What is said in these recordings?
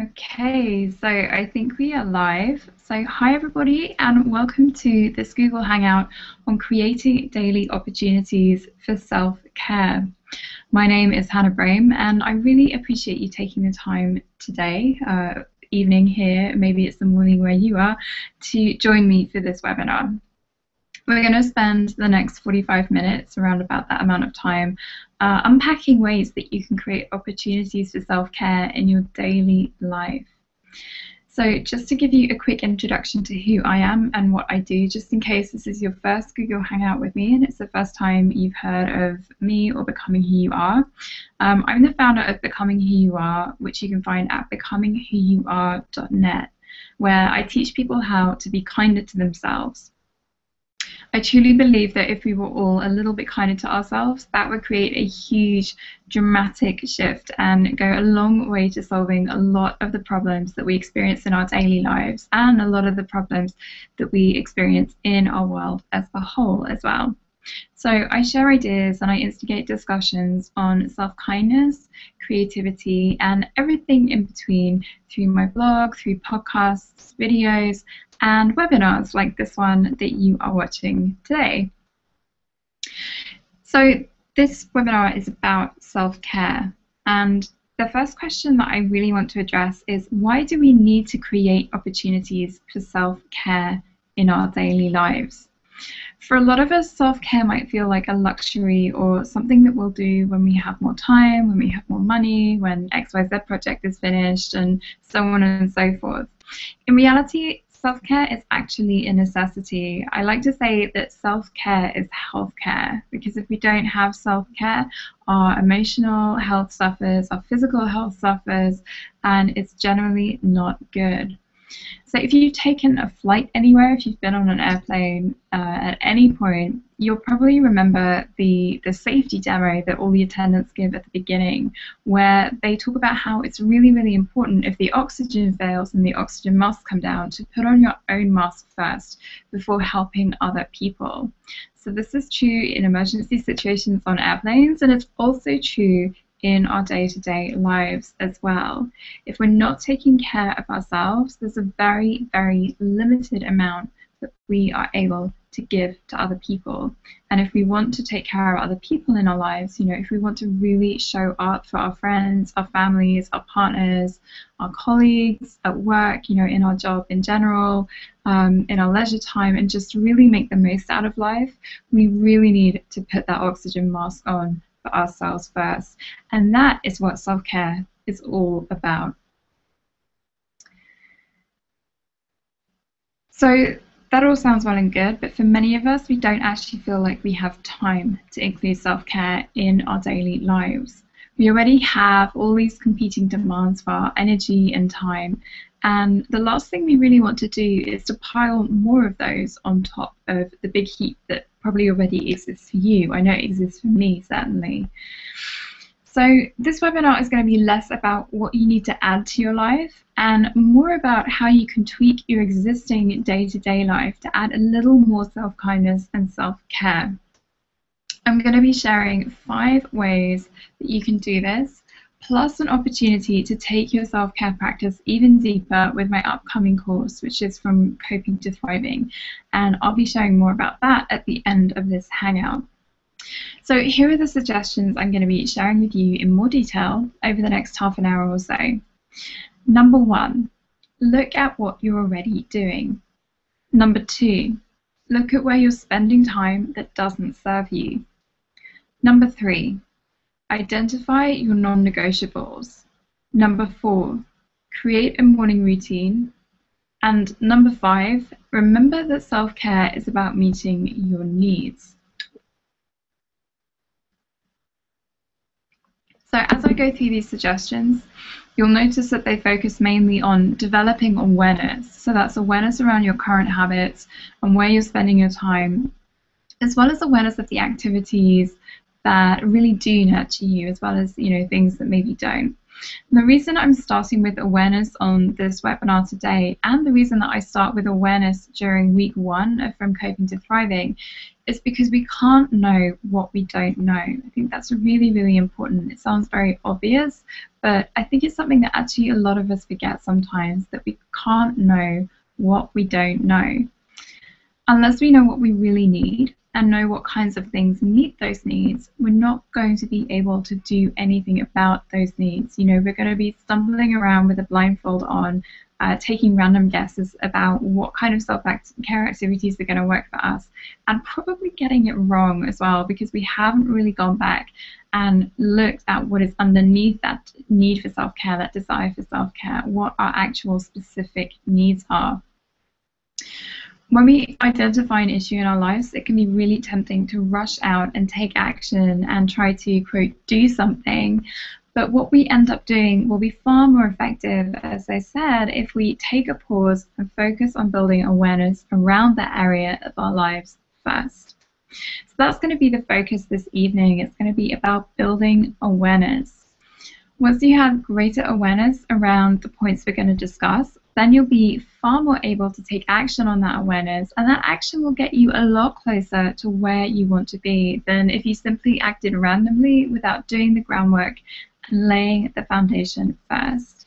Okay, so I think we are live. So, hi everybody, and welcome to this Google Hangout on creating daily opportunities for self care. My name is Hannah Braime, and I really appreciate you taking the time today, uh, evening here, maybe it's the morning where you are, to join me for this webinar. We're going to spend the next 45 minutes, around about that amount of time, uh, unpacking ways that you can create opportunities for self care in your daily life. So, just to give you a quick introduction to who I am and what I do, just in case this is your first Google Hangout with me and it's the first time you've heard of me or Becoming Who You Are, um, I'm the founder of Becoming Who You Are, which you can find at becomingwhoyouare.net, where I teach people how to be kinder to themselves. I truly believe that if we were all a little bit kinder to ourselves, that would create a huge, dramatic shift and go a long way to solving a lot of the problems that we experience in our daily lives and a lot of the problems that we experience in our world as a whole as well. So I share ideas and I instigate discussions on self kindness, creativity, and everything in between through my blog, through podcasts, videos, and webinars like this one that you are watching today. So this webinar is about self-care and the first question that I really want to address is why do we need to create opportunities for self-care in our daily lives? For a lot of us, self care might feel like a luxury or something that we'll do when we have more time, when we have more money, when XYZ project is finished, and so on and so forth. In reality, self care is actually a necessity. I like to say that self care is health care because if we don't have self care, our emotional health suffers, our physical health suffers, and it's generally not good. So if you've taken a flight anywhere, if you've been on an airplane uh, at any point, you'll probably remember the, the safety demo that all the attendants give at the beginning, where they talk about how it's really, really important if the oxygen fails and the oxygen masks come down to put on your own mask first before helping other people. So this is true in emergency situations on airplanes, and it's also true in our day to day lives as well. If we're not taking care of ourselves, there's a very, very limited amount that we are able to give to other people. And if we want to take care of other people in our lives, you know, if we want to really show up for our friends, our families, our partners, our colleagues at work, you know, in our job in general, um, in our leisure time, and just really make the most out of life, we really need to put that oxygen mask on for ourselves first. And that is what self care is all about. So that all sounds well and good, but for many of us, we don't actually feel like we have time to include self care in our daily lives. We already have all these competing demands for our energy and time, and the last thing we really want to do is to pile more of those on top of the big heap that probably already exists for you. I know it exists for me, certainly. So this webinar is going to be less about what you need to add to your life and more about how you can tweak your existing day-to-day -day life to add a little more self-kindness and self-care. I'm going to be sharing five ways that you can do this plus an opportunity to take your self care practice even deeper with my upcoming course, which is from Coping to Thriving. And I'll be sharing more about that at the end of this Hangout. So, here are the suggestions I'm going to be sharing with you in more detail over the next half an hour or so. Number one, look at what you're already doing. Number two, look at where you're spending time that doesn't serve you. Number three, Identify your non-negotiables. Number four, create a morning routine. And number five, remember that self-care is about meeting your needs. So as I go through these suggestions, you'll notice that they focus mainly on developing awareness. So that's awareness around your current habits and where you're spending your time, as well as awareness of the activities that really do nurture you as well as you know things that maybe don't. The reason I'm starting with awareness on this webinar today, and the reason that I start with awareness during week one of From Coping to Thriving, is because we can't know what we don't know. I think that's really, really important. It sounds very obvious, but I think it's something that actually a lot of us forget sometimes that we can't know what we don't know. Unless we know what we really need, and know what kinds of things meet those needs, we're not going to be able to do anything about those needs. You know, we're going to be stumbling around with a blindfold on, uh, taking random guesses about what kind of self care activities are going to work for us, and probably getting it wrong as well because we haven't really gone back and looked at what is underneath that need for self care, that desire for self care, what our actual specific needs are when we identify an issue in our lives, it can be really tempting to rush out and take action and try to, quote, do something. But what we end up doing will be far more effective, as I said, if we take a pause and focus on building awareness around that area of our lives first. So that's going to be the focus this evening. It's going to be about building awareness. Once you have greater awareness around the points we're going to discuss, then you'll be far more able to take action on that awareness, and that action will get you a lot closer to where you want to be than if you simply acted randomly without doing the groundwork and laying the foundation first.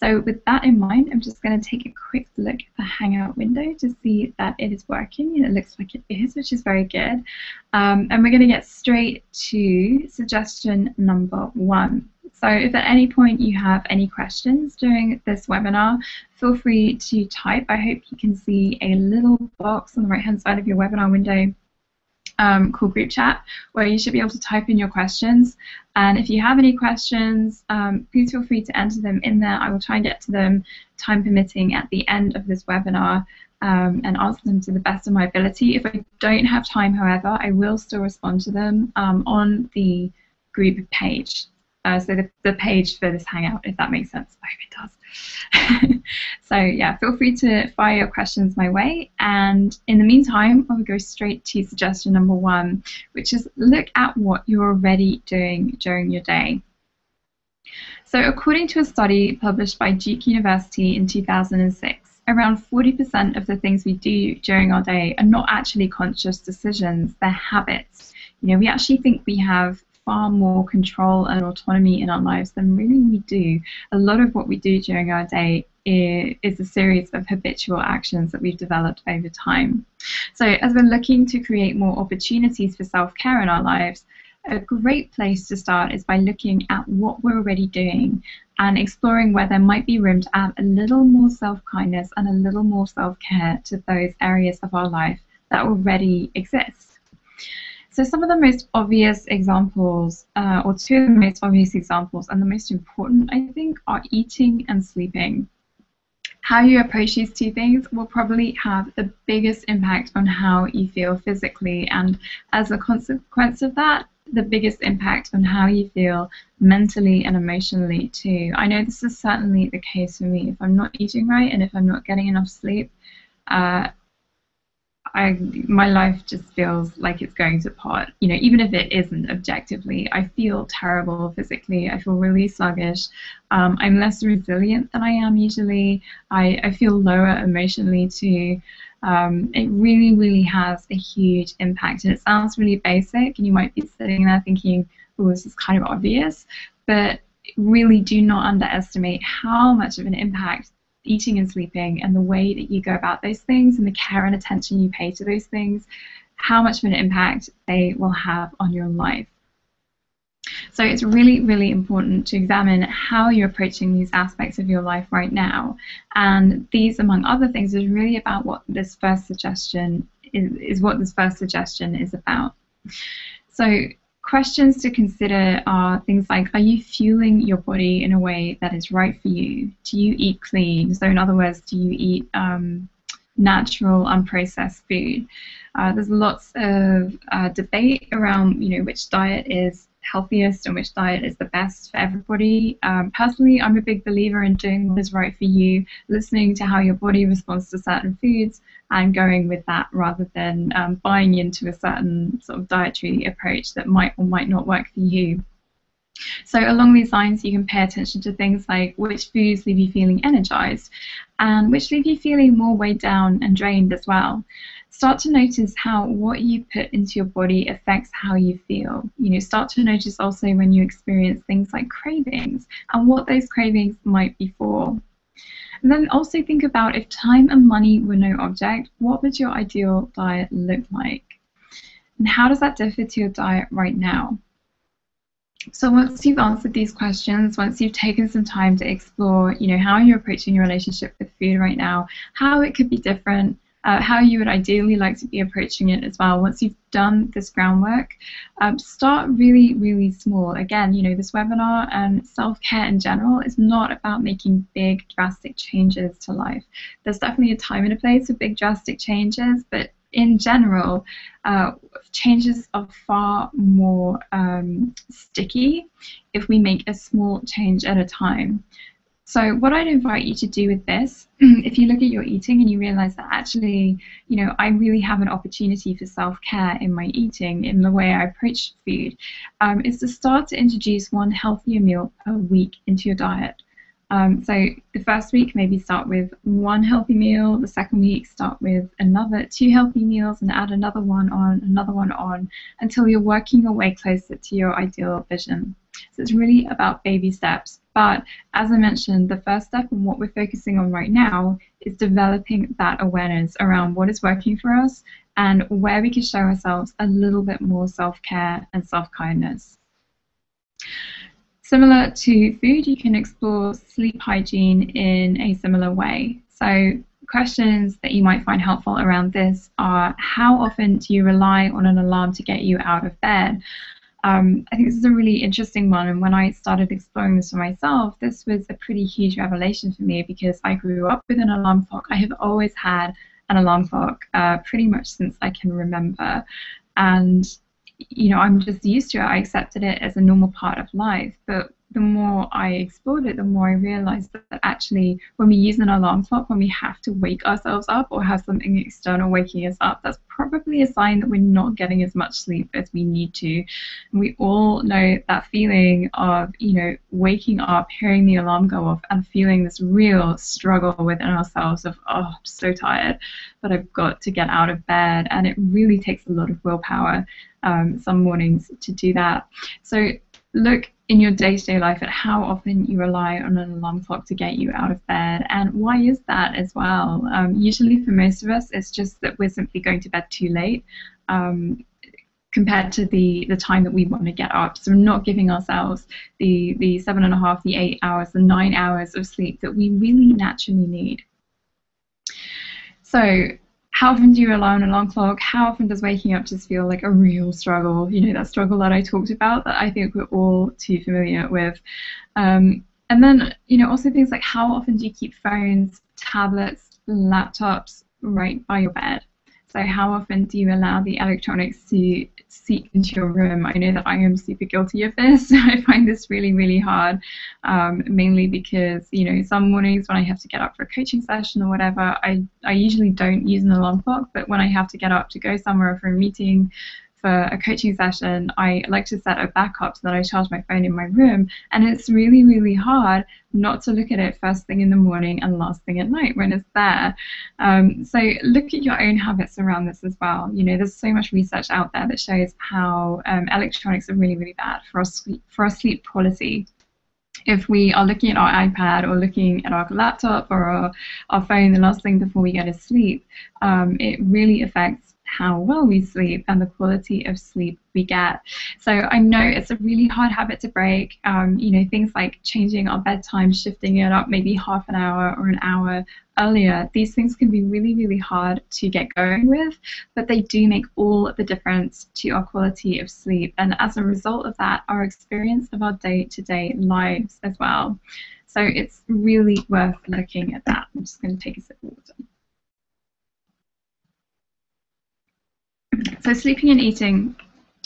So with that in mind, I'm just going to take a quick look at the Hangout window to see that it is working, and it looks like it is, which is very good. Um, and we're going to get straight to suggestion number one. So if at any point you have any questions during this webinar, feel free to type. I hope you can see a little box on the right-hand side of your webinar window um, called Group Chat, where you should be able to type in your questions. And if you have any questions, um, please feel free to enter them in there. I will try and get to them, time permitting, at the end of this webinar. Um, and answer them to the best of my ability. If I don't have time, however, I will still respond to them um, on the group page. Uh, so the, the page for this Hangout, if that makes sense. I hope it does. so yeah, feel free to fire your questions my way. And in the meantime, I will go straight to suggestion number one, which is look at what you're already doing during your day. So according to a study published by Duke University in 2006, around 40% of the things we do during our day are not actually conscious decisions, they're habits. You know, we actually think we have far more control and autonomy in our lives than really we do. A lot of what we do during our day is a series of habitual actions that we've developed over time. So, as we're looking to create more opportunities for self care in our lives, a great place to start is by looking at what we're already doing and exploring where there might be room to add a little more self kindness and a little more self care to those areas of our life that already exist. So some of the most obvious examples, uh, or two of the most obvious examples, and the most important, I think, are eating and sleeping. How you approach these two things will probably have the biggest impact on how you feel physically, and as a consequence of that, the biggest impact on how you feel mentally and emotionally too. I know this is certainly the case for me. If I'm not eating right and if I'm not getting enough sleep, uh, I my life just feels like it's going to pot. You know, even if it isn't objectively, I feel terrible physically. I feel really sluggish. Um, I'm less resilient than I am usually. I, I feel lower emotionally too. Um, it really, really has a huge impact. And it sounds really basic, and you might be sitting there thinking, oh, this is kind of obvious. But really do not underestimate how much of an impact eating and sleeping and the way that you go about those things and the care and attention you pay to those things, how much of an impact they will have on your life. So it's really, really important to examine how you're approaching these aspects of your life right now. And these, among other things, is really about what this first suggestion is, is what this first suggestion is about. So questions to consider are things like Are you fueling your body in a way that is right for you? Do you eat clean? So, in other words, do you eat um, natural, unprocessed food? Uh, there's lots of uh, debate around you know which diet is healthiest and which diet is the best for everybody. Um, personally, I'm a big believer in doing what is right for you, listening to how your body responds to certain foods, and going with that rather than um, buying into a certain sort of dietary approach that might or might not work for you. So along these lines, you can pay attention to things like which foods leave you feeling energized and which leave you feeling more weighed down and drained as well. Start to notice how what you put into your body affects how you feel. You know, start to notice also when you experience things like cravings and what those cravings might be for. And then also think about if time and money were no object, what would your ideal diet look like? And how does that differ to your diet right now? So once you've answered these questions, once you've taken some time to explore, you know, how you're approaching your relationship with food right now, how it could be different, uh, how you would ideally like to be approaching it as well. Once you've done this groundwork, um, start really, really small. Again, you know, this webinar and self-care in general is not about making big, drastic changes to life. There's definitely a time and a place for big, drastic changes, but in general, uh, changes are far more um, sticky if we make a small change at a time. So what I'd invite you to do with this, if you look at your eating and you realize that actually, you know, I really have an opportunity for self-care in my eating, in the way I approach food, um, is to start to introduce one healthier meal per week into your diet. Um, so the first week, maybe start with one healthy meal. The second week, start with another two healthy meals and add another one on, another one on, until you're working your way closer to your ideal vision. So it's really about baby steps. But as I mentioned, the first step and what we're focusing on right now is developing that awareness around what is working for us and where we can show ourselves a little bit more self-care and self-kindness. Similar to food, you can explore sleep hygiene in a similar way. So questions that you might find helpful around this are how often do you rely on an alarm to get you out of bed? Um, I think this is a really interesting one, and when I started exploring this for myself, this was a pretty huge revelation for me because I grew up with an alarm clock. I have always had an alarm clock uh, pretty much since I can remember, and you know, I'm just used to it. I accepted it as a normal part of life. But the more I explored it, the more I realized that actually, when we use an alarm clock, when we have to wake ourselves up or have something external waking us up, that's probably a sign that we're not getting as much sleep as we need to. And we all know that feeling of, you know, waking up, hearing the alarm go off, and feeling this real struggle within ourselves of, oh, I'm so tired, but I've got to get out of bed. And it really takes a lot of willpower um, some mornings to do that. So look in your day-to-day life at how often you rely on an alarm clock to get you out of bed and why is that as well? Um, usually for most of us it's just that we're simply going to bed too late um, compared to the, the time that we want to get up. So not giving ourselves the, the seven and a half the eight hours the nine hours of sleep that we really naturally need. So how often do you rely on an alarm clock? How often does waking up just feel like a real struggle? You know, that struggle that I talked about that I think we're all too familiar with. Um, and then, you know, also things like how often do you keep phones, tablets, laptops right by your bed? So how often do you allow the electronics to seep into your room? I know that I am super guilty of this. I find this really, really hard, um, mainly because, you know, some mornings when I have to get up for a coaching session or whatever, I, I usually don't use an alarm clock, but when I have to get up to go somewhere for a meeting, for a coaching session, I like to set a backup so that I charge my phone in my room. And it's really, really hard not to look at it first thing in the morning and last thing at night when it's there. Um, so look at your own habits around this as well. You know, there's so much research out there that shows how um, electronics are really, really bad for our sleep, for our sleep quality if we are looking at our iPad or looking at our laptop or our, our phone the last thing before we go to sleep, um, it really affects how well we sleep and the quality of sleep we get. So I know it's a really hard habit to break. Um, you know, things like changing our bedtime, shifting it up maybe half an hour or an hour earlier. These things can be really, really hard to get going with, but they do make all the difference to our quality of sleep. And as a result of that, our experience of our day to day lives as well. So it's really worth looking at that. I'm just going to take a sip of water. So sleeping and eating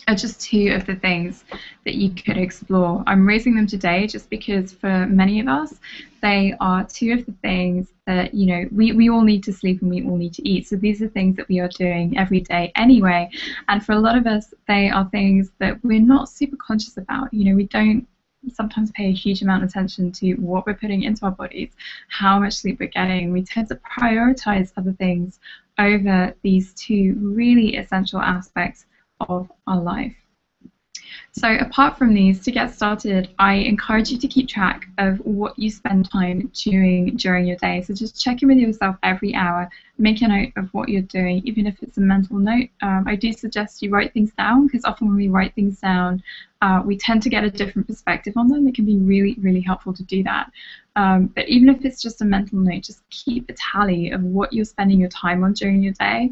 are just two of the things that you could explore. I'm raising them today just because for many of us, they are two of the things that, you know, we, we all need to sleep and we all need to eat. So these are things that we are doing every day anyway. And for a lot of us, they are things that we're not super conscious about. You know, we don't sometimes pay a huge amount of attention to what we're putting into our bodies, how much sleep we're getting. We tend to prioritize other things over these two really essential aspects of our life. So apart from these, to get started, I encourage you to keep track of what you spend time doing during your day. So just check in with yourself every hour, make a note of what you're doing, even if it's a mental note. Um, I do suggest you write things down because often when we write things down, uh, we tend to get a different perspective on them. It can be really, really helpful to do that. Um, but even if it's just a mental note, just keep a tally of what you're spending your time on during your day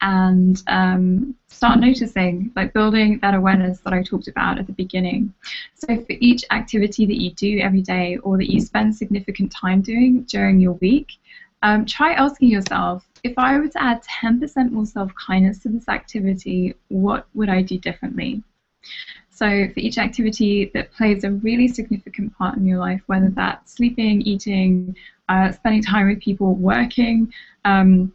and um, start noticing, like building that awareness that I talked about at the beginning. So for each activity that you do every day or that you spend significant time doing during your week, um, try asking yourself, if I were to add 10% more self-kindness to this activity, what would I do differently? So for each activity that plays a really significant part in your life, whether that's sleeping, eating, uh, spending time with people, working, um,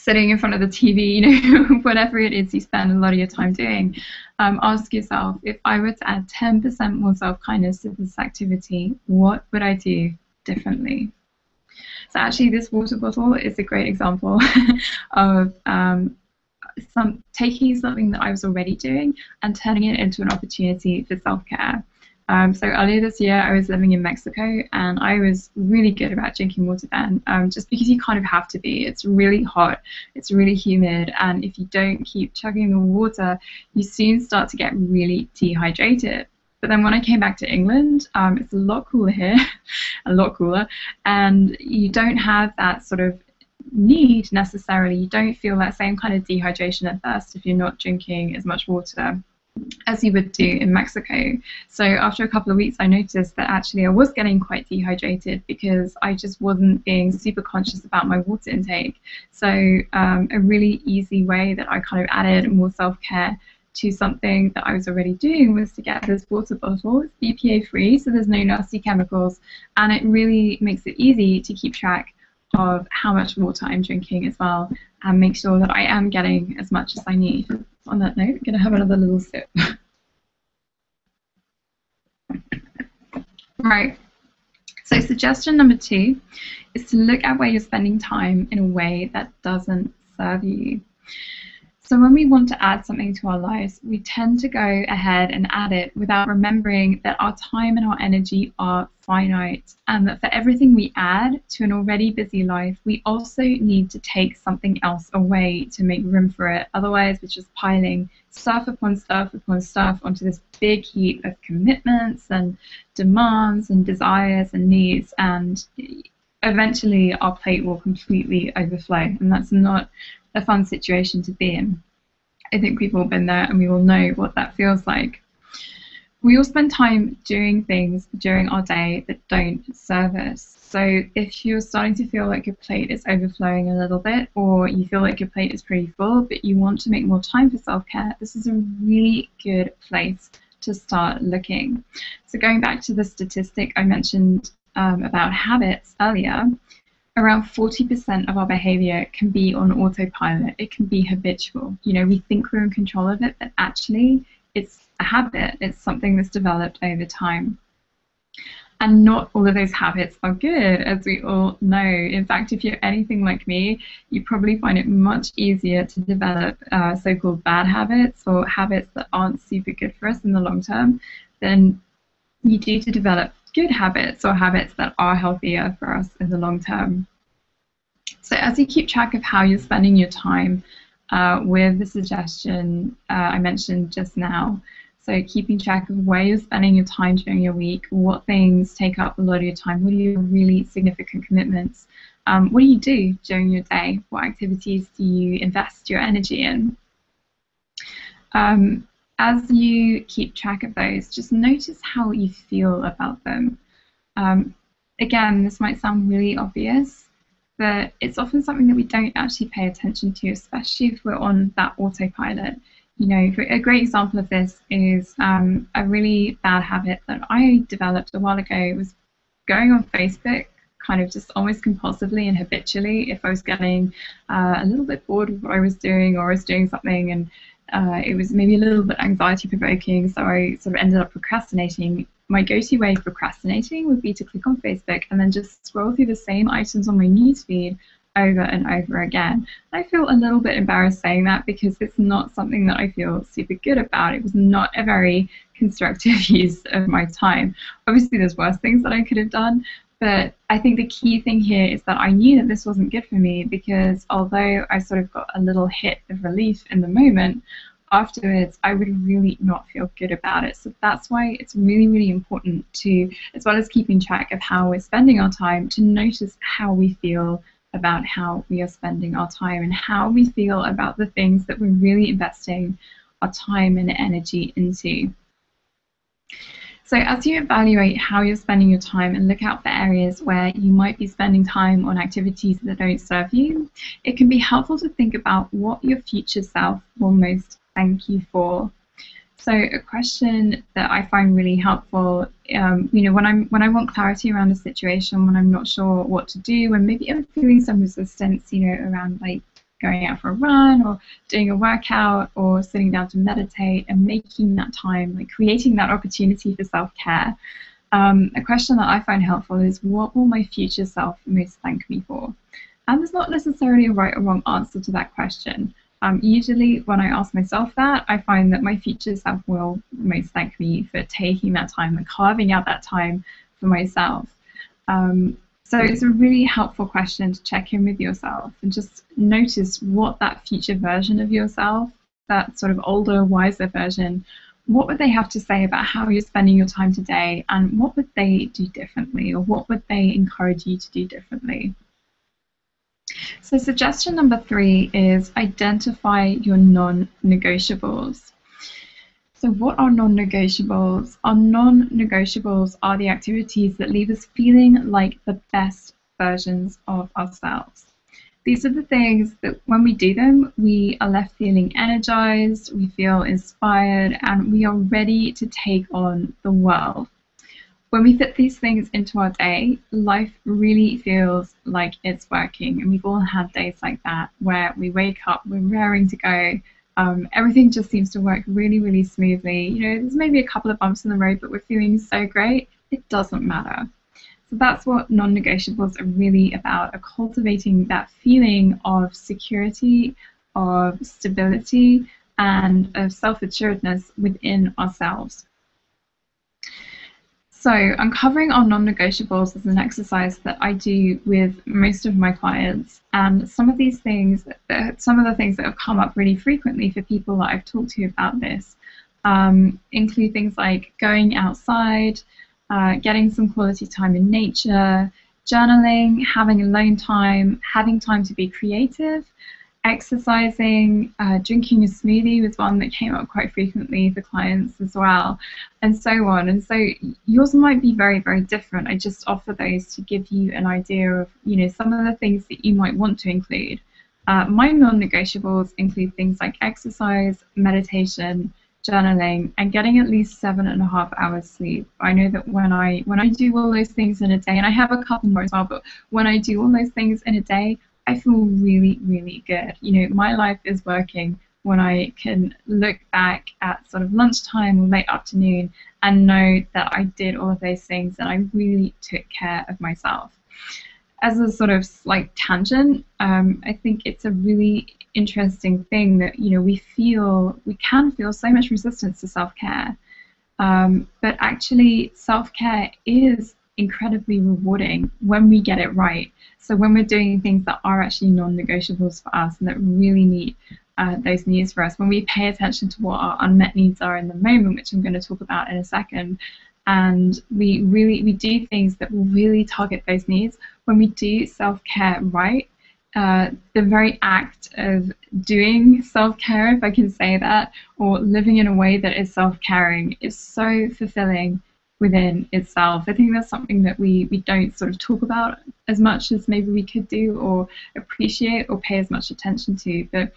sitting in front of the TV, you know, whatever it is you spend a lot of your time doing, um, ask yourself if I were to add 10% more self kindness to this activity, what would I do differently? So, actually, this water bottle is a great example of um, some taking something that I was already doing and turning it into an opportunity for self care. Um, so earlier this year, I was living in Mexico, and I was really good about drinking water then, um, just because you kind of have to be. It's really hot, it's really humid, and if you don't keep chugging the water, you soon start to get really dehydrated. But then when I came back to England, um, it's a lot cooler here, a lot cooler, and you don't have that sort of need necessarily. You don't feel that same kind of dehydration and thirst if you're not drinking as much water as you would do in Mexico. So after a couple of weeks, I noticed that actually I was getting quite dehydrated because I just wasn't being super conscious about my water intake. So um, a really easy way that I kind of added more self-care to something that I was already doing was to get this water bottle. It's BPA free, so there's no nasty chemicals, and it really makes it easy to keep track of how much water I'm drinking as well and make sure that I am getting as much as I need on that note, I'm going to have another little sip. right. So suggestion number two is to look at where you're spending time in a way that doesn't serve you. So when we want to add something to our lives, we tend to go ahead and add it without remembering that our time and our energy are finite and that for everything we add to an already busy life, we also need to take something else away to make room for it. Otherwise, we're just piling stuff upon stuff upon stuff onto this big heap of commitments and demands and desires and needs and eventually our plate will completely overflow and that's not a fun situation to be in. I think we've all been there and we all know what that feels like. We all spend time doing things during our day that don't serve us. So if you're starting to feel like your plate is overflowing a little bit, or you feel like your plate is pretty full, but you want to make more time for self care, this is a really good place to start looking. So going back to the statistic I mentioned um, about habits earlier, around 40% of our behavior can be on autopilot. It can be habitual. You know, we think we're in control of it, but actually it's a habit. It's something that's developed over time. And not all of those habits are good, as we all know. In fact, if you're anything like me, you probably find it much easier to develop uh, so called bad habits or habits that aren't super good for us in the long term than you do to develop good habits or habits that are healthier for us in the long term. So as you keep track of how you're spending your time uh, with the suggestion uh, I mentioned just now, so keeping track of where you're spending your time during your week, what things take up a lot of your time, what are your really significant commitments, um, what do you do during your day, what activities do you invest your energy in. Um, as you keep track of those, just notice how you feel about them. Um, again, this might sound really obvious, but it's often something that we don't actually pay attention to, especially if we're on that autopilot. You know, a great example of this is um, a really bad habit that I developed a while ago. It was going on Facebook kind of just almost compulsively and habitually if I was getting uh, a little bit bored with what I was doing or I was doing something and uh, it was maybe a little bit anxiety provoking, so I sort of ended up procrastinating my go-to way of procrastinating would be to click on Facebook and then just scroll through the same items on my newsfeed over and over again. I feel a little bit embarrassed saying that because it's not something that I feel super good about. It was not a very constructive use of my time. Obviously, there's worse things that I could have done, but I think the key thing here is that I knew that this wasn't good for me because although I sort of got a little hit of relief in the moment, afterwards I would really not feel good about it. So that's why it's really, really important to, as well as keeping track of how we're spending our time, to notice how we feel about how we are spending our time and how we feel about the things that we're really investing our time and energy into. So as you evaluate how you're spending your time and look out for areas where you might be spending time on activities that don't serve you, it can be helpful to think about what your future self will most thank you for. So a question that I find really helpful, um, you know, when I'm when I want clarity around a situation, when I'm not sure what to do, when maybe I'm feeling some resistance, you know, around like going out for a run or doing a workout or sitting down to meditate and making that time, like creating that opportunity for self-care. Um, a question that I find helpful is what will my future self most thank me for? And there's not necessarily a right or wrong answer to that question. Um, usually, when I ask myself that, I find that my future self will most thank me for taking that time and carving out that time for myself. Um, so it's a really helpful question to check in with yourself and just notice what that future version of yourself, that sort of older, wiser version, what would they have to say about how you're spending your time today and what would they do differently or what would they encourage you to do differently? So suggestion number three is identify your non-negotiables. So what are non-negotiables? Our non-negotiables are the activities that leave us feeling like the best versions of ourselves. These are the things that when we do them, we are left feeling energized, we feel inspired, and we are ready to take on the world when we fit these things into our day, life really feels like it's working. And we've all had days like that where we wake up, we're raring to go. Um, everything just seems to work really, really smoothly. You know, there's maybe a couple of bumps in the road, but we're feeling so great, it doesn't matter. So that's what non negotiables are really about, are cultivating that feeling of security, of stability, and of self assuredness within ourselves. So, uncovering our non negotiables is an exercise that I do with most of my clients. And some of these things, some of the things that have come up really frequently for people that I've talked to about this um, include things like going outside, uh, getting some quality time in nature, journaling, having alone time, having time to be creative, exercising, uh, drinking a smoothie was one that came up quite frequently for clients as well, and so on. And so yours might be very, very different. I just offer those to give you an idea of, you know, some of the things that you might want to include. Uh, my non-negotiables include things like exercise, meditation, journaling, and getting at least seven and a half hours sleep. I know that when I when I do all those things in a day, and I have a couple more as well, but when I do all those things in a day, I feel really, really good. You know, my life is working when I can look back at sort of lunchtime or late afternoon and know that I did all of those things and I really took care of myself. As a sort of slight tangent, um, I think it's a really interesting thing that you know we feel we can feel so much resistance to self-care, um, but actually self-care is incredibly rewarding when we get it right. So when we're doing things that are actually non-negotiables for us and that really meet uh, those needs for us, when we pay attention to what our unmet needs are in the moment, which I'm going to talk about in a second, and we really we do things that will really target those needs. When we do self-care right, uh, the very act of doing self-care, if I can say that, or living in a way that is self-caring, is so fulfilling within itself. I think that's something that we, we don't sort of talk about as much as maybe we could do or appreciate or pay as much attention to. But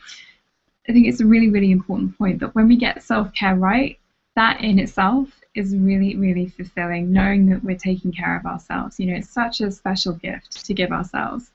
I think it's a really, really important point that when we get self care right, that in itself is really, really fulfilling, knowing that we're taking care of ourselves. You know, it's such a special gift to give ourselves.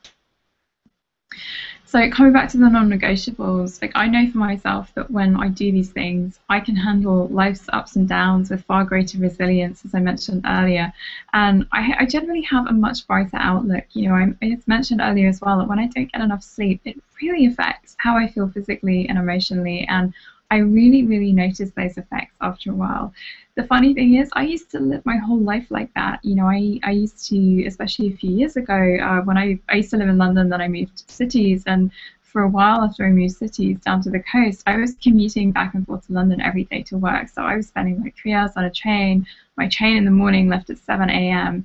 So coming back to the non-negotiables, like I know for myself that when I do these things, I can handle life's ups and downs with far greater resilience, as I mentioned earlier, and I, I generally have a much brighter outlook. You know, I, I mentioned earlier as well that when I don't get enough sleep, it really affects how I feel physically and emotionally, and I really, really noticed those effects after a while. The funny thing is, I used to live my whole life like that. You know, I, I used to, especially a few years ago, uh, when I, I used to live in London, then I moved to cities, and for a while after I moved cities down to the coast, I was commuting back and forth to London every day to work. So I was spending like three hours on a train. My train in the morning left at 7 a.m.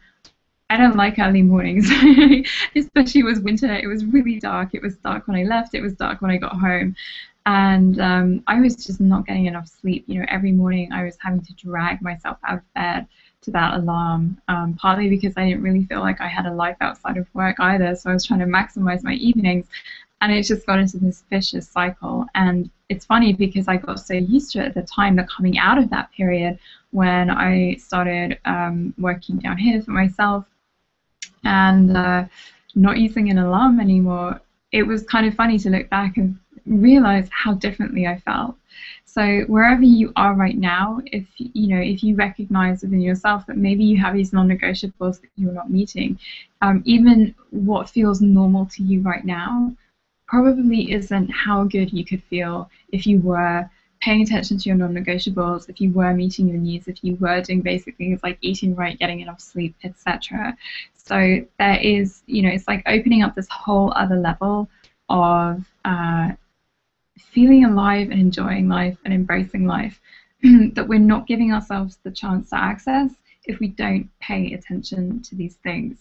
I don't like early mornings, especially it was winter. It was really dark. It was dark when I left. It was dark when I got home, and um, I was just not getting enough sleep. You know, every morning I was having to drag myself out of bed to that alarm, um, partly because I didn't really feel like I had a life outside of work either. So I was trying to maximize my evenings, and it just got into this vicious cycle. And it's funny because I got so used to it at the time that coming out of that period when I started um, working down here for myself and uh, not using an alarm anymore, it was kind of funny to look back and realize how differently I felt. So wherever you are right now, if you know if you recognize within yourself that maybe you have these non-negotiables that you're not meeting, um, even what feels normal to you right now probably isn't how good you could feel if you were paying attention to your non-negotiables, if you were meeting your needs, if you were doing basic things like eating right, getting enough sleep, etc. So there is, you know, it's like opening up this whole other level of uh, feeling alive and enjoying life and embracing life that we're not giving ourselves the chance to access if we don't pay attention to these things.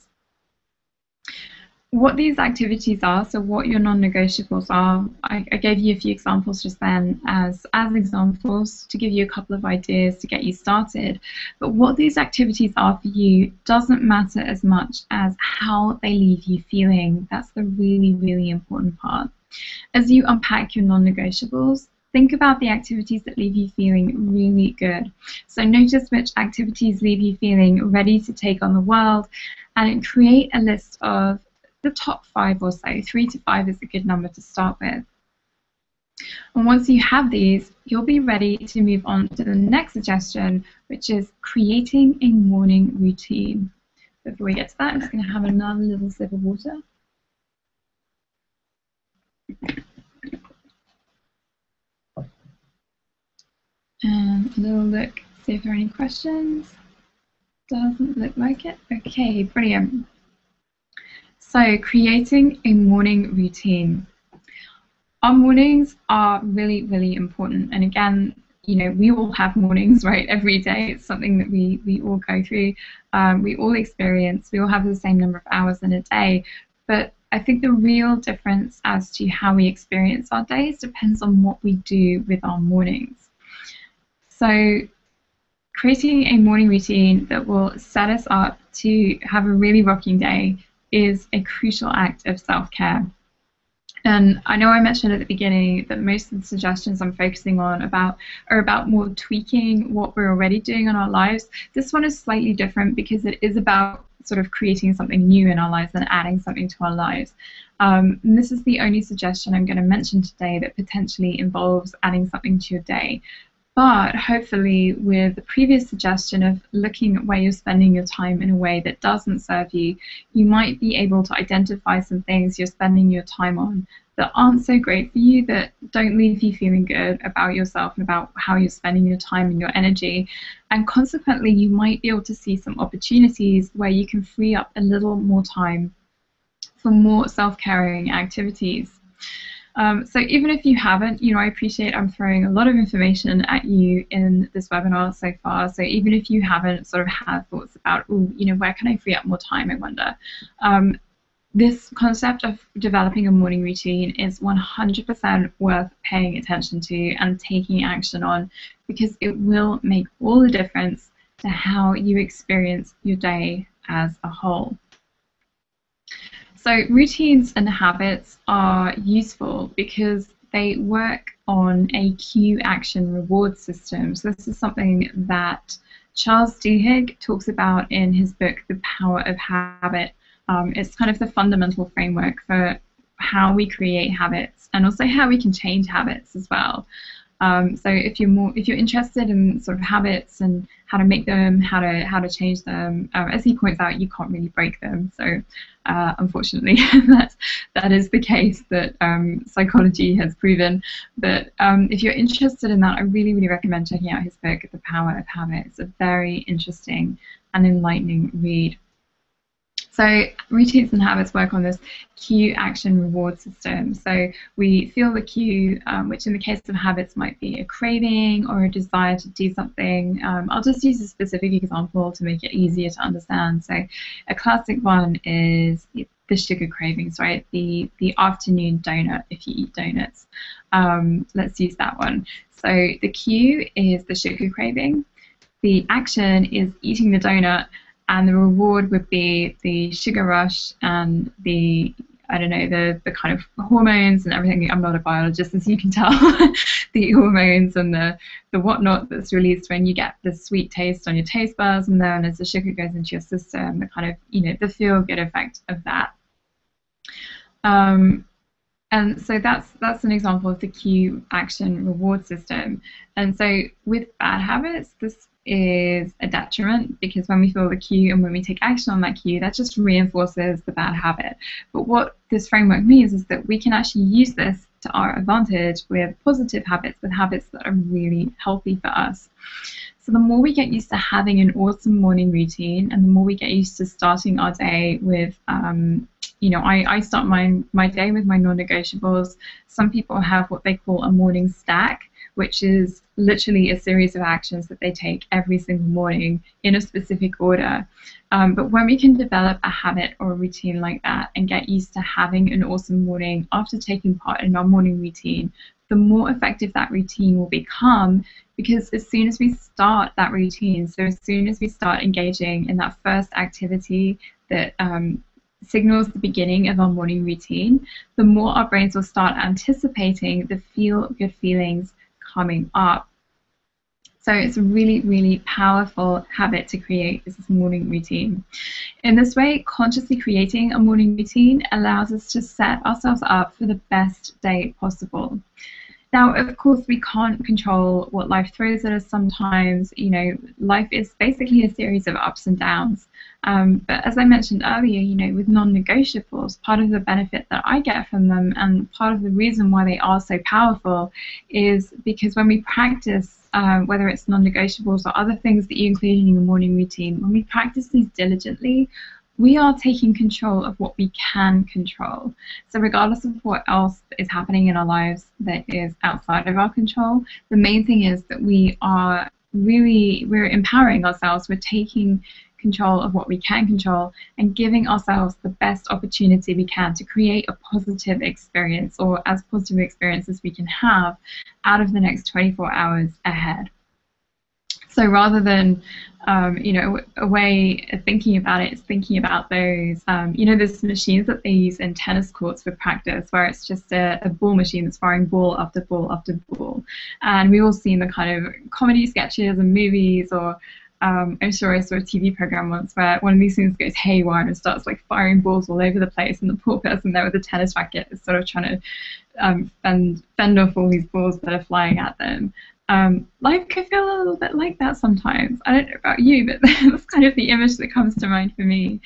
What these activities are, so what your non-negotiables are, I, I, gave you a few examples just then as, as examples to give you a couple of ideas to get you started. But what these activities are for you doesn't matter as much as how they leave you feeling. That's the really, really important part. As you unpack your non negotiables, think about the activities that leave you feeling really good. So notice which activities leave you feeling ready to take on the world and create a list of the top five or so. Three to five is a good number to start with. And once you have these, you'll be ready to move on to the next suggestion, which is creating a morning routine. Before we get to that, I'm just going to have another little sip of water. And a little look, see if there are any questions. Doesn't look like it. Okay, brilliant. So, creating a morning routine. Our mornings are really, really important. And again, you know, we all have mornings, right? Every day, it's something that we we all go through. Um, we all experience. We all have the same number of hours in a day, but I think the real difference as to how we experience our days depends on what we do with our mornings. So, creating a morning routine that will set us up to have a really rocking day is a crucial act of self care. And I know I mentioned at the beginning that most of the suggestions I'm focusing on about are about more tweaking what we're already doing in our lives. This one is slightly different because it is about sort of creating something new in our lives and adding something to our lives. Um, and this is the only suggestion I'm going to mention today that potentially involves adding something to your day. But hopefully, with the previous suggestion of looking at where you're spending your time in a way that doesn't serve you, you might be able to identify some things you're spending your time on that aren't so great for you, that don't leave you feeling good about yourself and about how you're spending your time and your energy. And consequently, you might be able to see some opportunities where you can free up a little more time for more self caring activities. Um, so even if you haven't, you know, I appreciate I'm throwing a lot of information at you in this webinar so far. So even if you haven't sort of had thoughts about, oh, you know, where can I free up more time? I wonder. Um, this concept of developing a morning routine is 100% worth paying attention to and taking action on because it will make all the difference to how you experience your day as a whole. So routines and habits are useful because they work on a cue action reward system. So this is something that Charles Duhigg talks about in his book, The Power of Habit. Um, it's kind of the fundamental framework for how we create habits and also how we can change habits as well. Um, so if you're more if you're interested in sort of habits and how to make them, how to how to change them, uh, as he points out, you can't really break them. So uh, unfortunately, that that is the case that um, psychology has proven. But um, if you're interested in that, I really really recommend checking out his book, The Power of Habit. It's a very interesting and enlightening read. So routines and habits work on this cue action reward system. So we feel the cue, um, which in the case of habits might be a craving or a desire to do something. Um, I'll just use a specific example to make it easier to understand. So a classic one is the sugar cravings, right? The the afternoon donut if you eat donuts. Um, let's use that one. So the cue is the sugar craving. The action is eating the donut and the reward would be the sugar rush and the I don't know the the kind of hormones and everything. I'm not a biologist, as you can tell. the hormones and the the whatnot that's released when you get the sweet taste on your taste buds, and then as the sugar goes into your system, the kind of you know the feel good effect of that. Um, and so that's that's an example of the cue action reward system. And so with bad habits, this is a detriment because when we feel the cue and when we take action on that cue, that just reinforces the bad habit. But what this framework means is that we can actually use this to our advantage with positive habits, with habits that are really healthy for us. So the more we get used to having an awesome morning routine, and the more we get used to starting our day with, um, you know, I, I start my my day with my non-negotiables. Some people have what they call a morning stack, which is literally a series of actions that they take every single morning in a specific order. Um, but when we can develop a habit or a routine like that and get used to having an awesome morning after taking part in our morning routine, the more effective that routine will become because as soon as we start that routine, so as soon as we start engaging in that first activity that um, signals the beginning of our morning routine, the more our brains will start anticipating the feel good feelings coming up. So it's a really, really powerful habit to create this morning routine. In this way, consciously creating a morning routine allows us to set ourselves up for the best day possible. Now, of course, we can't control what life throws at us sometimes. You know, life is basically a series of ups and downs. Um, but as I mentioned earlier, you know, with non-negotiables, part of the benefit that I get from them and part of the reason why they are so powerful is because when we practice, uh, whether it's non-negotiables or other things that you include in your morning routine, when we practice these diligently, we are taking control of what we can control. So, regardless of what else is happening in our lives that is outside of our control, the main thing is that we are really we're empowering ourselves. We're taking control of what we can control and giving ourselves the best opportunity we can to create a positive experience or as positive experience as we can have out of the next 24 hours ahead. So rather than, um, you know, a way of thinking about it, is thinking about those, um, you know, those machines that they use in tennis courts for practice, where it's just a, a, ball machine that's firing ball after ball after ball. And we've all seen the kind of comedy sketches and movies or um, I'm sure I saw a TV program once where one of these things goes haywire and starts like firing balls all over the place, and the poor person there with a tennis racket is sort of trying to um, fend, fend off all these balls that are flying at them. Um, life can feel a little bit like that sometimes. I don't know about you, but that's kind of the image that comes to mind for me.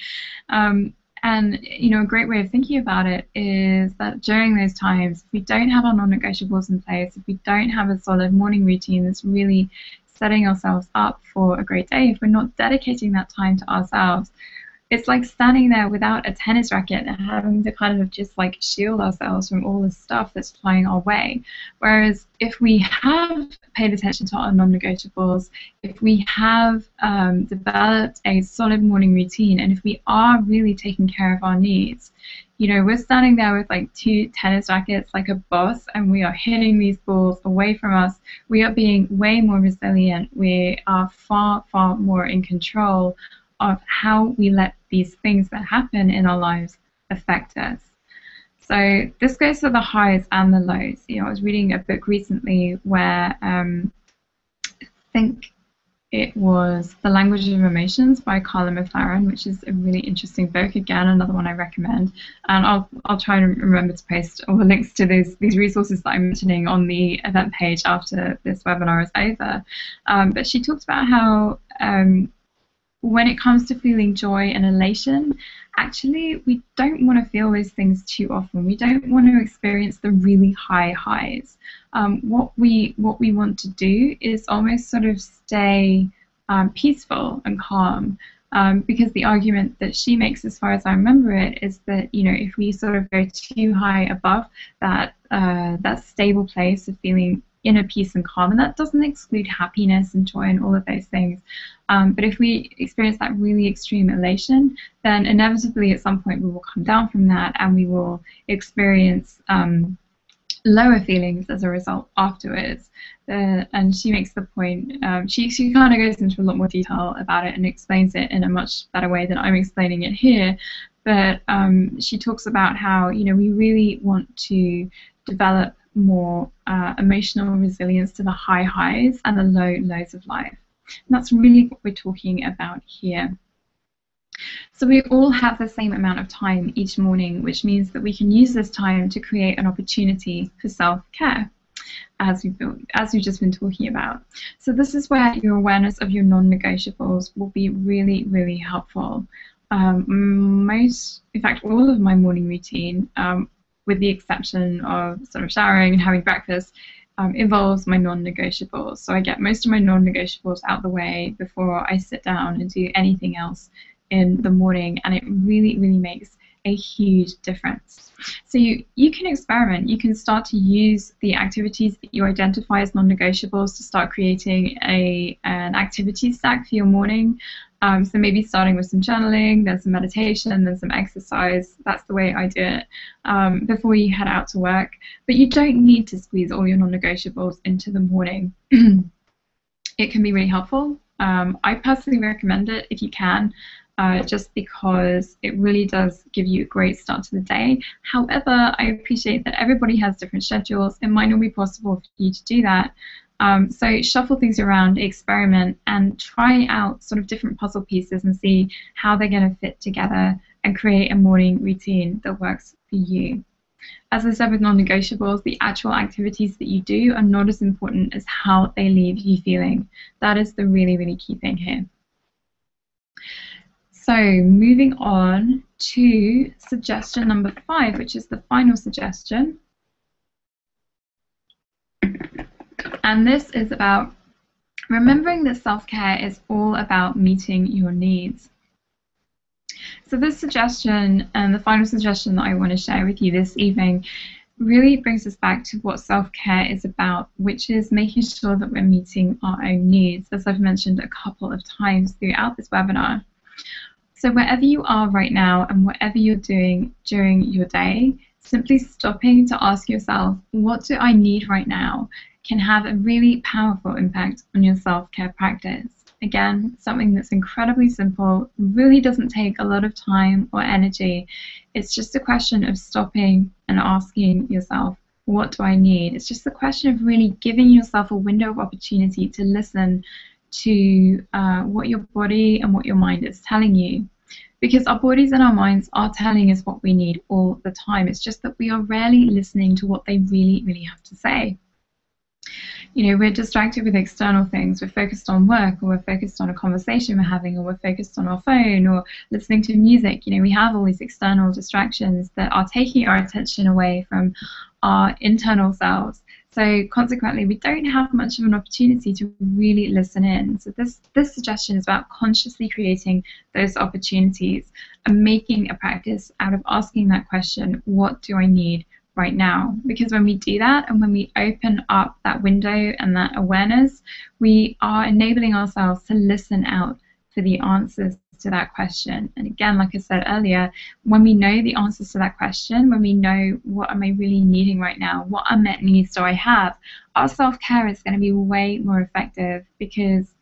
Um, and you know, a great way of thinking about it is that during those times, if we don't have our non-negotiables in place, if we don't have a solid morning routine that's really setting ourselves up for a great day, if we're not dedicating that time to ourselves, it's like standing there without a tennis racket and having to kind of just like shield ourselves from all the stuff that's flying our way. Whereas if we have paid attention to our non negotiables, if we have um, developed a solid morning routine, and if we are really taking care of our needs, you know, we're standing there with like two tennis rackets like a boss, and we are hitting these balls away from us. We are being way more resilient. We are far, far more in control of how we let these things that happen in our lives affect us. So this goes for the highs and the lows. You know, I was reading a book recently where um, I think it was The Language of Emotions by Karla McLaren, which is a really interesting book. Again, another one I recommend. And I'll, I'll try and remember to post all the links to these, these resources that I'm mentioning on the event page after this webinar is over. Um, but she talks about how um, when it comes to feeling joy and elation, actually, we don't want to feel those things too often. We don't want to experience the really high highs. Um, what we what we want to do is almost sort of stay um, peaceful and calm. Um, because the argument that she makes, as far as I remember it, is that you know if we sort of go too high above that uh, that stable place of feeling inner peace and calm, and that doesn't exclude happiness and joy and all of those things. Um, but if we experience that really extreme elation, then inevitably at some point we will come down from that and we will experience um, lower feelings as a result afterwards. Uh, and she makes the point, um, she, she kind of goes into a lot more detail about it and explains it in a much better way than I'm explaining it here. But um, she talks about how, you know, we really want to develop more uh, emotional resilience to the high highs and the low lows of life. And that's really what we're talking about here. So we all have the same amount of time each morning, which means that we can use this time to create an opportunity for self-care, as we've, as we've just been talking about. So this is where your awareness of your non-negotiables will be really, really helpful. Um, most, in fact, all of my morning routine, um, with the exception of sort of showering and having breakfast, um, involves my non-negotiables. So I get most of my non-negotiables out the way before I sit down and do anything else in the morning, and it really, really makes a huge difference. So you, you can experiment. You can start to use the activities that you identify as non-negotiables to start creating a an activity stack for your morning. Um, so maybe starting with some journaling, then some meditation, then some exercise. That's the way I do it um, before you head out to work. But you don't need to squeeze all your non-negotiables into the morning. it can be really helpful. Um, I personally recommend it if you can uh, just because it really does give you a great start to the day. However, I appreciate that everybody has different schedules. It might not be possible for you to do that. Um, so shuffle things around, experiment, and try out sort of different puzzle pieces and see how they're going to fit together and create a morning routine that works for you. As I said with non-negotiables, the actual activities that you do are not as important as how they leave you feeling. That is the really, really key thing here. So moving on to suggestion number five, which is the final suggestion. And this is about remembering that self-care is all about meeting your needs. So this suggestion and the final suggestion that I want to share with you this evening really brings us back to what self-care is about, which is making sure that we're meeting our own needs, as I've mentioned a couple of times throughout this webinar. So wherever you are right now and whatever you're doing during your day, simply stopping to ask yourself, what do I need right now, can have a really powerful impact on your self-care practice. Again, something that's incredibly simple, really doesn't take a lot of time or energy. It's just a question of stopping and asking yourself, what do I need? It's just a question of really giving yourself a window of opportunity to listen to uh, what your body and what your mind is telling you because our bodies and our minds are telling us what we need all the time. It's just that we are rarely listening to what they really, really have to say. You know, we're distracted with external things. We're focused on work, or we're focused on a conversation we're having, or we're focused on our phone, or listening to music. You know, we have all these external distractions that are taking our attention away from our internal selves. So consequently, we don't have much of an opportunity to really listen in. So this, this suggestion is about consciously creating those opportunities and making a practice out of asking that question, what do I need right now? Because when we do that and when we open up that window and that awareness, we are enabling ourselves to listen out for the answers to that question. And again, like I said earlier, when we know the answers to that question, when we know what am I really needing right now, what unmet needs do I have, our self care is going to be way more effective because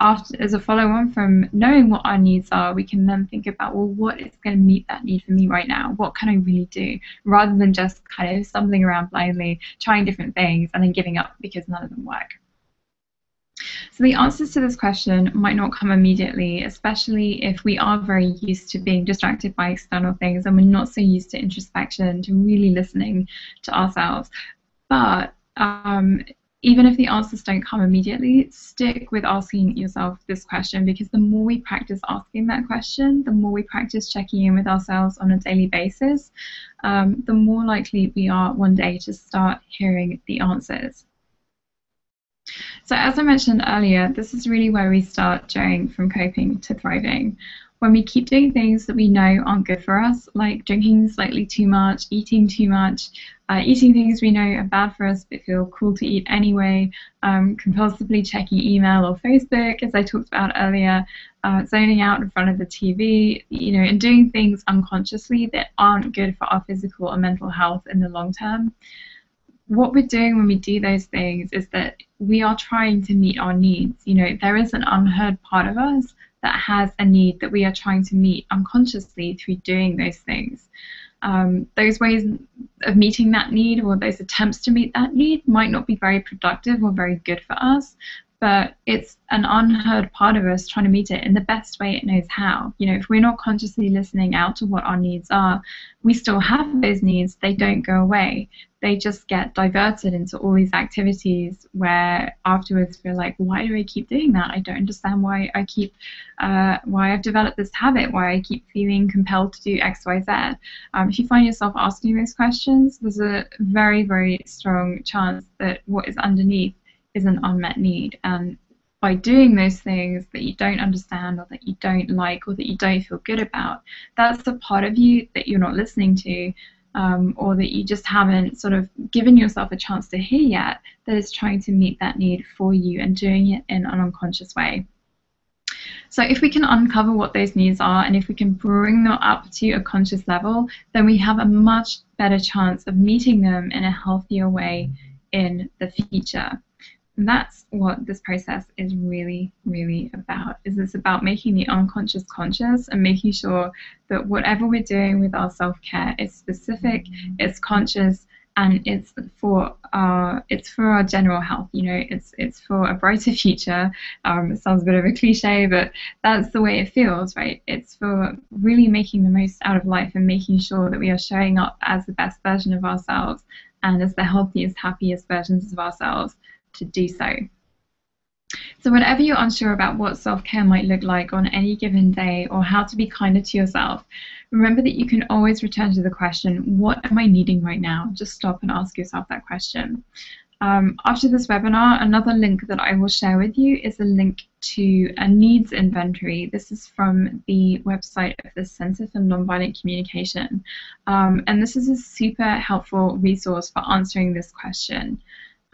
after as a follow on from knowing what our needs are, we can then think about well what is going to meet that need for me right now? What can I really do? Rather than just kind of stumbling around blindly, trying different things and then giving up because none of them work. So the answers to this question might not come immediately, especially if we are very used to being distracted by external things and we're not so used to introspection, to really listening to ourselves. But um, even if the answers don't come immediately, stick with asking yourself this question because the more we practice asking that question, the more we practice checking in with ourselves on a daily basis, um, the more likely we are one day to start hearing the answers. So, as I mentioned earlier, this is really where we start going from coping to thriving when we keep doing things that we know aren't good for us, like drinking slightly too much, eating too much, uh, eating things we know are bad for us but feel cool to eat anyway, um, compulsively checking email or Facebook, as I talked about earlier, uh, zoning out in front of the TV, you know, and doing things unconsciously that aren't good for our physical or mental health in the long term. What we're doing when we do those things is that we are trying to meet our needs. You know, there is an unheard part of us that has a need that we are trying to meet unconsciously through doing those things. Um, those ways of meeting that need or those attempts to meet that need might not be very productive or very good for us, but it's an unheard part of us trying to meet it in the best way it knows how. You know, if we're not consciously listening out to what our needs are, we still have those needs, they don't go away. They just get diverted into all these activities where afterwards we're like, why do I keep doing that? I don't understand why I keep, uh, why I've developed this habit, why I keep feeling compelled to do X, Y, Z. Um, if you find yourself asking those questions, there's a very, very strong chance that what is underneath is an unmet need. And by doing those things that you don't understand or that you don't like or that you don't feel good about, that's the part of you that you're not listening to. Um, or that you just haven't sort of given yourself a chance to hear yet, that is trying to meet that need for you and doing it in an unconscious way. So if we can uncover what those needs are and if we can bring them up to a conscious level, then we have a much better chance of meeting them in a healthier way in the future. And that's what this process is really, really about. Is it's about making the unconscious conscious and making sure that whatever we're doing with our self-care is specific, it's conscious, and it's for our it's for our general health. You know, it's it's for a brighter future. Um, it sounds a bit of a cliche, but that's the way it feels, right? It's for really making the most out of life and making sure that we are showing up as the best version of ourselves and as the healthiest, happiest versions of ourselves to do so. So, whenever you're unsure about what self care might look like on any given day or how to be kinder to yourself, remember that you can always return to the question, What am I needing right now? Just stop and ask yourself that question. Um, after this webinar, another link that I will share with you is a link to a needs inventory. This is from the website of the Center for Nonviolent Communication. Um, and this is a super helpful resource for answering this question.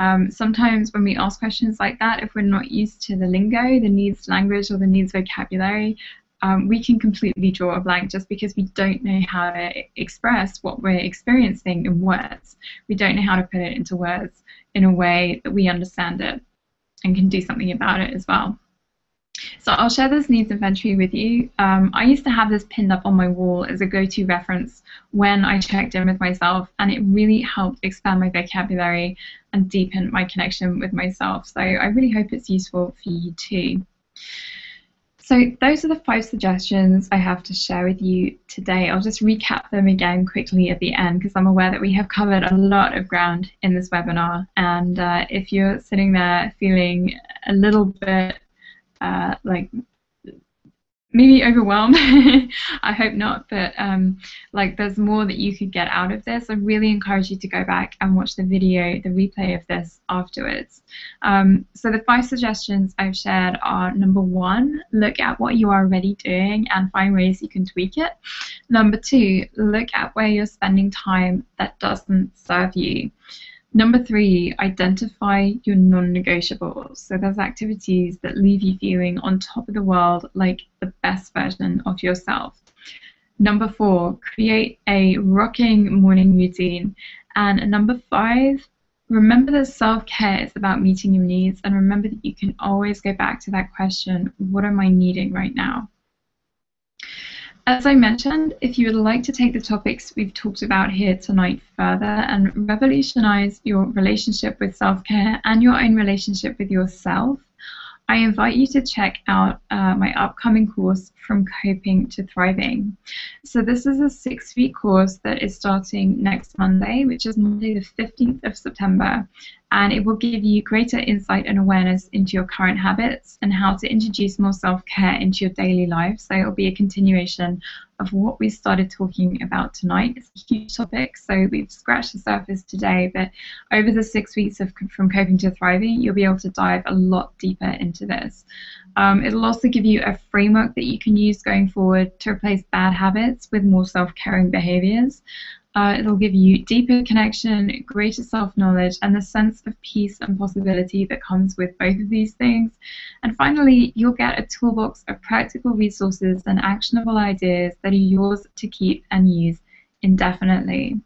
Um, sometimes when we ask questions like that, if we're not used to the lingo, the needs language, or the needs vocabulary, um, we can completely draw a blank just because we don't know how to express what we're experiencing in words. We don't know how to put it into words in a way that we understand it and can do something about it as well. So I'll share this needs inventory with you. Um, I used to have this pinned up on my wall as a go-to reference when I checked in with myself, and it really helped expand my vocabulary and deepen my connection with myself. So I really hope it's useful for you too. So those are the five suggestions I have to share with you today. I'll just recap them again quickly at the end because I'm aware that we have covered a lot of ground in this webinar. And uh, if you're sitting there feeling a little bit uh, like maybe overwhelmed. I hope not, but um, like there's more that you could get out of this. I really encourage you to go back and watch the video, the replay of this afterwards. Um, so the five suggestions I've shared are number one, look at what you are already doing and find ways you can tweak it. Number two, look at where you're spending time that doesn't serve you. Number three, identify your non negotiables. So, there's activities that leave you feeling on top of the world like the best version of yourself. Number four, create a rocking morning routine. And number five, remember that self care is about meeting your needs. And remember that you can always go back to that question what am I needing right now? As I mentioned, if you would like to take the topics we've talked about here tonight further and revolutionize your relationship with self care and your own relationship with yourself, I invite you to check out uh, my upcoming course, From Coping to Thriving. So, this is a six week course that is starting next Monday, which is Monday, the 15th of September, and it will give you greater insight and awareness into your current habits and how to introduce more self care into your daily life. So, it'll be a continuation of what we started talking about tonight. It's a huge topic, so we've scratched the surface today, but over the six weeks of From Coping to Thriving, you'll be able to dive a lot deeper into this. Um, it'll also give you a framework that you can use going forward to replace bad habits with more self caring behaviors. Uh, it'll give you deeper connection, greater self knowledge, and the sense of peace and possibility that comes with both of these things. And finally, you'll get a toolbox of practical resources and actionable ideas that are yours to keep and use indefinitely.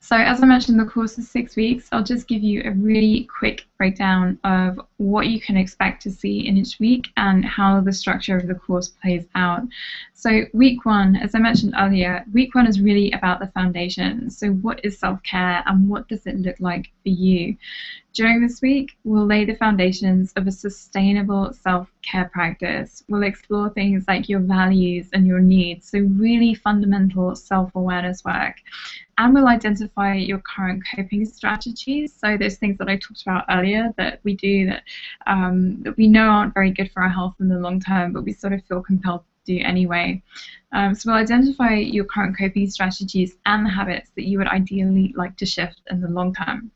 So as I mentioned, the course is six weeks. I'll just give you a really quick breakdown of what you can expect to see in each week and how the structure of the course plays out. So week one, as I mentioned earlier, week one is really about the foundation. So what is self-care and what does it look like for you? During this week, we'll lay the foundations of a sustainable self-care practice. We'll explore things like your values and your needs, so really fundamental self-awareness work and we'll identify your current coping strategies. So those things that I talked about earlier that we do that um, that we know aren't very good for our health in the long term, but we sort of feel compelled to do anyway. Um, so we'll identify your current coping strategies and the habits that you would ideally like to shift in the long term.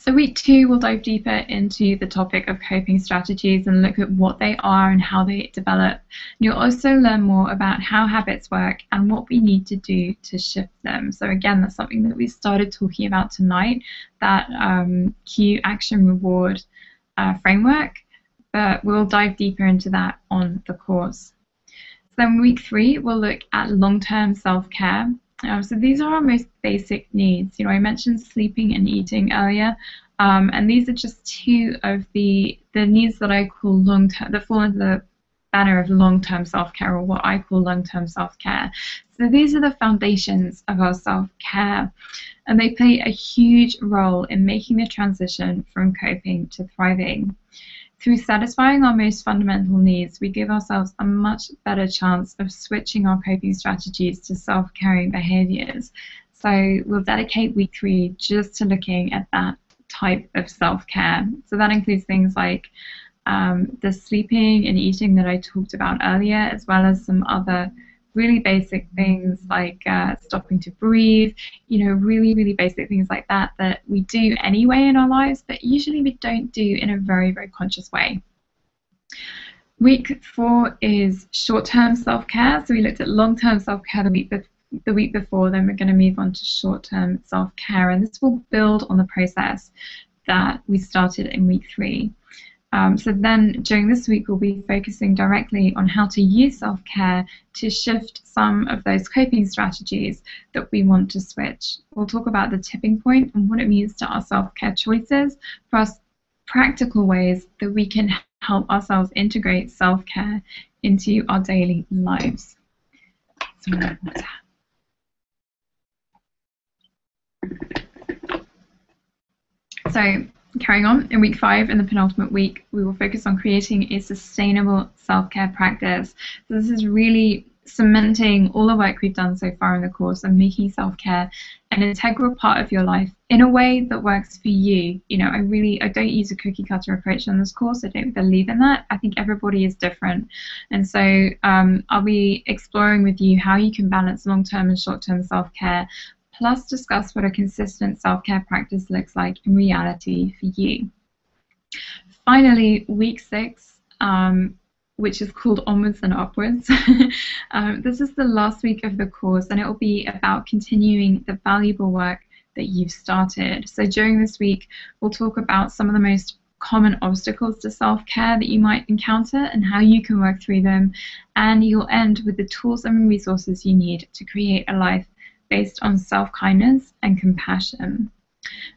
So week two, we'll dive deeper into the topic of coping strategies and look at what they are and how they develop. You'll also learn more about how habits work and what we need to do to shift them. So again, that's something that we started talking about tonight, that um, cue action reward uh, framework, but we'll dive deeper into that on the course. So then week three, we'll look at long-term self-care um, so these are our most basic needs. You know, I mentioned sleeping and eating earlier, um, and these are just two of the the needs that I call long term that fall under the banner of long term self care, or what I call long term self care. So these are the foundations of our self care, and they play a huge role in making the transition from coping to thriving. Through satisfying our most fundamental needs, we give ourselves a much better chance of switching our coping strategies to self caring behaviors. So we'll dedicate week three just to looking at that type of self care. So that includes things like um, the sleeping and eating that I talked about earlier, as well as some other really basic things like uh, stopping to breathe, you know, really, really basic things like that that we do anyway in our lives, but usually we don't do in a very, very conscious way. Week four is short-term self-care. So we looked at long-term self-care the week before the week before, then we're going to move on to short term self care, and this will build on the process that we started in week three. Um, so then during this week, we'll be focusing directly on how to use self-care to shift some of those coping strategies that we want to switch. We'll talk about the tipping point and what it means to our self-care choices, plus practical ways that we can help ourselves integrate self-care into our daily lives. So carrying on, in week five, in the penultimate week, we will focus on creating a sustainable self care practice. So this is really cementing all the work we've done so far in the course and making self care an integral part of your life in a way that works for you. You know, I really I don't use a cookie cutter approach on this course. I don't believe in that. I think everybody is different, and so um, I'll be exploring with you how you can balance long term and short term self care plus discuss what a consistent self-care practice looks like in reality for you. Finally, week six, um, which is called Onwards and Upwards. um, this is the last week of the course, and it will be about continuing the valuable work that you've started. So during this week, we'll talk about some of the most common obstacles to self care that you might encounter and how you can work through them. And you'll end with the tools and resources you need to create a life based on self kindness and compassion.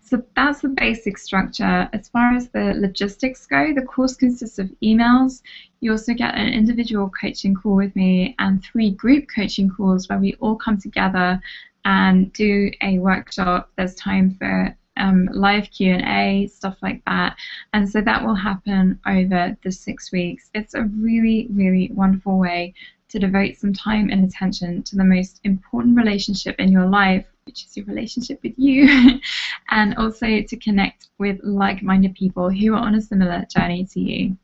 So that's the basic structure. As far as the logistics go, the course consists of emails. You also get an individual coaching call with me and three group coaching calls where we all come together and do a workshop. There's time for um, live Q&A, stuff like that. And so that will happen over the six weeks. It's a really, really wonderful way to devote some time and attention to the most important relationship in your life, which is your relationship with you, and also to connect with like minded people who are on a similar journey to you.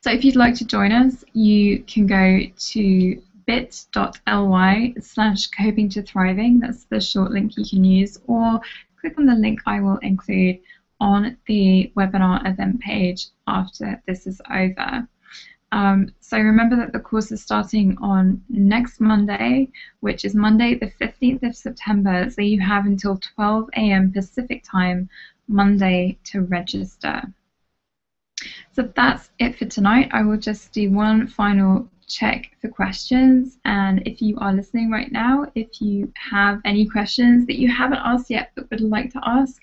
So if you'd like to join us, you can go to bit.ly slash coping to thriving. That's the short link you can use, or click on the link I will include on the webinar event page after this is over. Um, so remember that the course is starting on next Monday, which is Monday the 15th of September. So you have until 12 a.m. Pacific time Monday to register. So that's it for tonight. I will just do one final check for questions. And if you are listening right now, if you have any questions that you haven't asked yet but would like to ask,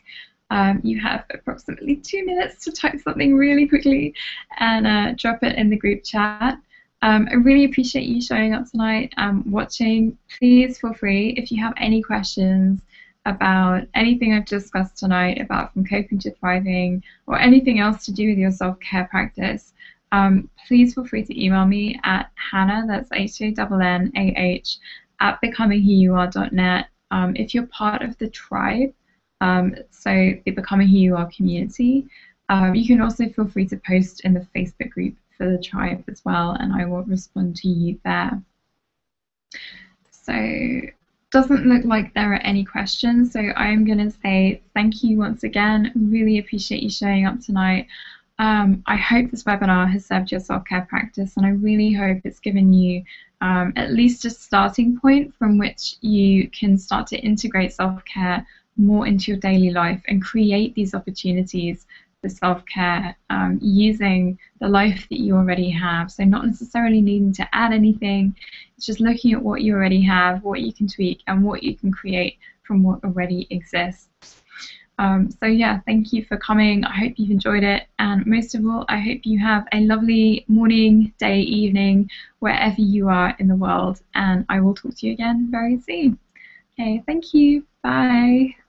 um, you have approximately two minutes to type something really quickly and uh, drop it in the group chat. Um, I really appreciate you showing up tonight, um, watching. Please feel free if you have any questions about anything I've discussed tonight, about from coping to thriving, or anything else to do with your self care practice. Um, please feel free to email me at Hannah, that's H-A-N-N-A-H, at becomingwhoyouare.net. Um, if you're part of the tribe, um, so the Becoming Who You Are community. Um, you can also feel free to post in the Facebook group for the tribe as well, and I will respond to you there. So doesn't look like there are any questions, so I'm going to say thank you once again. Really appreciate you showing up tonight. Um, I hope this webinar has served your self-care practice, and I really hope it's given you um, at least a starting point from which you can start to integrate self-care more into your daily life and create these opportunities for self care um, using the life that you already have. So, not necessarily needing to add anything, it's just looking at what you already have, what you can tweak, and what you can create from what already exists. Um, so, yeah, thank you for coming. I hope you've enjoyed it. And most of all, I hope you have a lovely morning, day, evening, wherever you are in the world. And I will talk to you again very soon. Okay, thank you. Bye.